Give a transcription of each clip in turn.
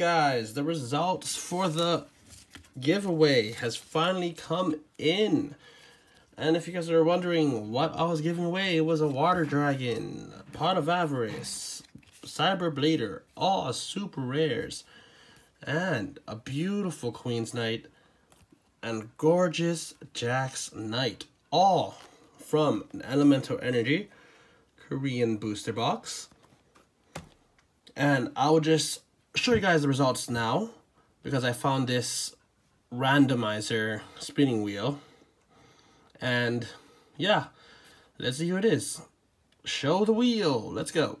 guys? The results for the giveaway has finally come in. And if you guys are wondering what I was giving away, it was a Water Dragon, Pot of Avarice, Cyber Blader, all super rares, and a beautiful Queen's Knight, and gorgeous Jack's Knight, all from an Elemental Energy Korean booster box. And I will just show you guys the results now because I found this randomizer spinning wheel. And yeah, let's see who it is. Show the wheel. Let's go.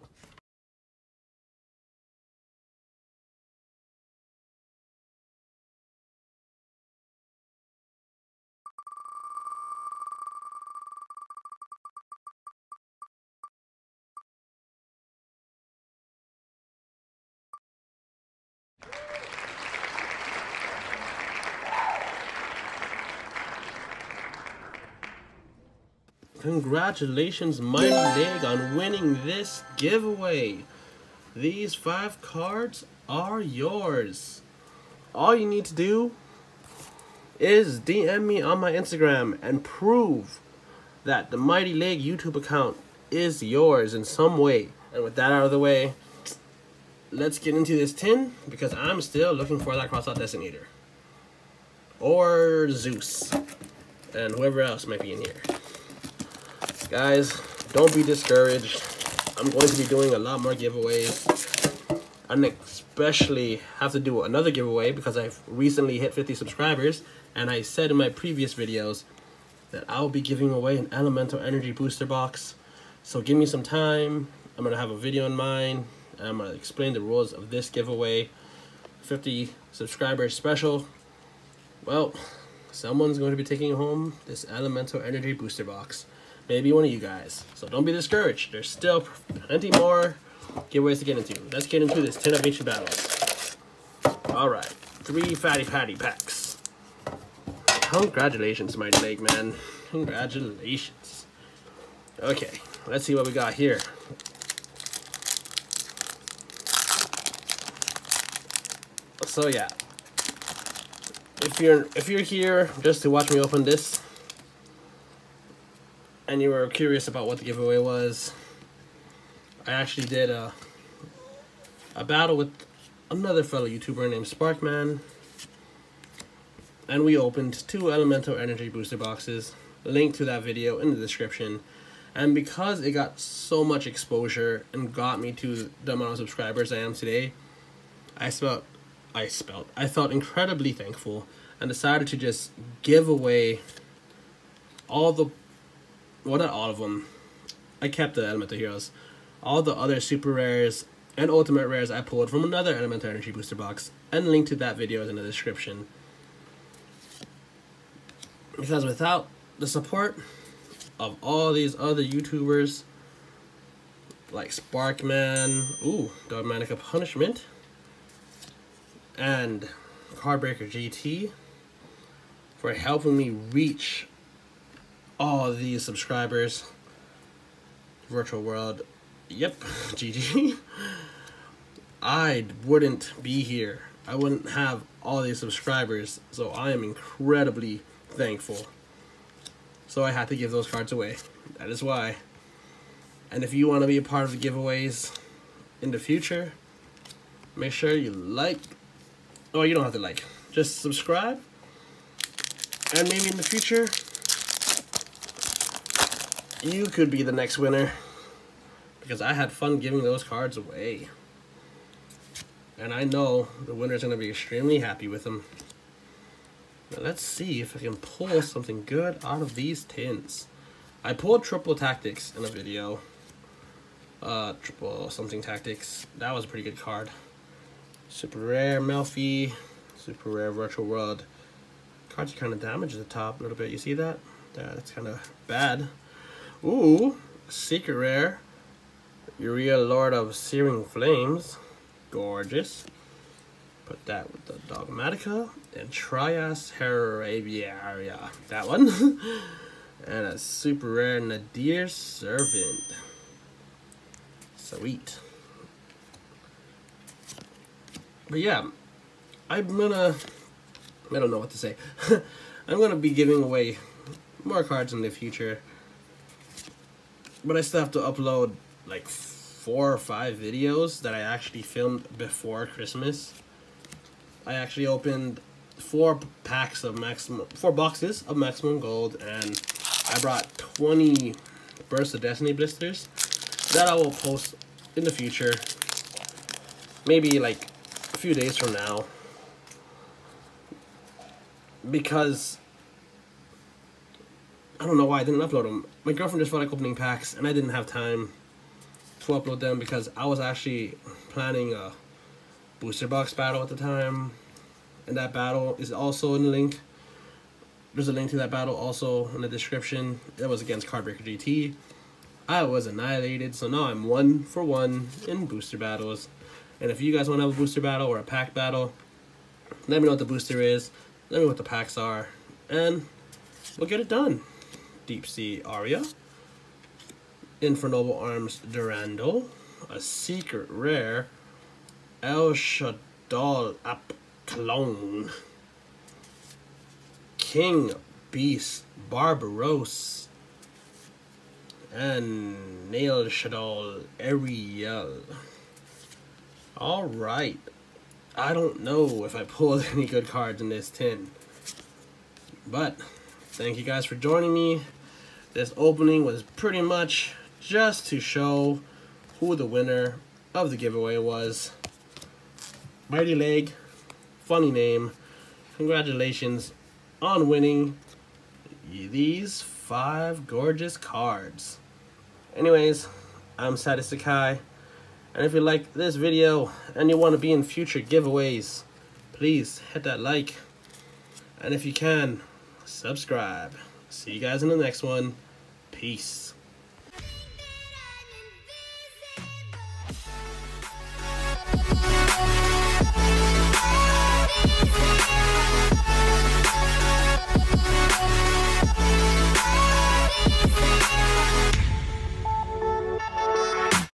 Congratulations, Mighty Leg, on winning this giveaway. These five cards are yours. All you need to do is DM me on my Instagram and prove that the Mighty Leg YouTube account is yours in some way. And with that out of the way, let's get into this tin because I'm still looking for that crossout designator. Or Zeus. And whoever else might be in here. Guys, don't be discouraged. I'm going to be doing a lot more giveaways. And especially have to do another giveaway because I've recently hit 50 subscribers. And I said in my previous videos that I'll be giving away an Elemental Energy Booster Box. So give me some time. I'm going to have a video in mind. I'm going to explain the rules of this giveaway. 50 subscribers special. Well, someone's going to be taking home this Elemental Energy Booster Box maybe one of you guys. So don't be discouraged. There's still plenty more giveaways to get into. Let's get into this tin of ancient battles. Alright, three fatty patty packs. Congratulations, my Leg Man. Congratulations. Okay, let's see what we got here. So yeah, if you're if you're here just to watch me open this, and you were curious about what the giveaway was, I actually did a, a battle with another fellow YouTuber named Sparkman. And we opened two Elemental Energy Booster boxes. Link to that video in the description. And because it got so much exposure and got me to the amount of subscribers I am today, I felt, I felt, I felt incredibly thankful and decided to just give away all the well, not all of them. I kept the Elemental Heroes. All the other super rares and ultimate rares I pulled from another Elemental Energy Booster box, and link to that video is in the description. Because without the support of all these other YouTubers, like Sparkman, ooh, Dogmatika Punishment, and Cardbreaker GT, for helping me reach all these subscribers. Virtual World, yep, GG. I wouldn't be here. I wouldn't have all these subscribers, so I am incredibly thankful. So I had to give those cards away. That is why. And if you want to be a part of the giveaways in the future, make sure you like. Oh, you don't have to like. Just subscribe. And maybe in the future, you could be the next winner. Because I had fun giving those cards away. And I know the winner's going to be extremely happy with them. Now let's see if I can pull something good out of these tins. I pulled triple tactics in a video. Uh, triple something tactics. That was a pretty good card. Super rare Melfi. Super rare virtual world. Cards kind of damage the top a little bit. You see that? Yeah, that's kind of bad. Ooh, secret rare. Ureia Lord of Searing Flames. Gorgeous. Put that with the Dogmatika. And Trias Hierarchia. That one. and a super rare Nadir Servant. Sweet. But yeah, I'm gonna. I don't know what to say. I'm gonna be giving away more cards in the future. But I still have to upload like four or five videos that I actually filmed before Christmas. I actually opened four packs of maximum, four boxes of maximum gold, and I brought 20 Burst of Destiny blisters that I will post in the future. Maybe like a few days from now. Because I don't know why I didn't upload them. My girlfriend just felt like opening packs, and I didn't have time to upload them because I was actually planning a booster box battle at the time, and that battle is also in the link. There's a link to that battle also in the description. It was against Cardbreaker GT. I was annihilated, so now I'm one for one in booster battles. And if you guys want to have a booster battle or a pack battle, let me know what the booster is, let me know what the packs are, and we'll get it done. Deep Sea Aria, Infernoble Arms Durandal, a secret rare, El Shaddoll Up King Beast Barbaros, and Naelshaddoll Ariel. Alright. I don't know if I pulled any good cards in this tin. But, thank you guys for joining me. This opening was pretty much just to show who the winner of the giveaway was. Mighty Leg, funny name. Congratulations on winning these five gorgeous cards. Anyways, I'm Sad Isekai, and if you like this video and you want to be in future giveaways, please hit that like, and if you can, subscribe. See you guys in the next one. Peace.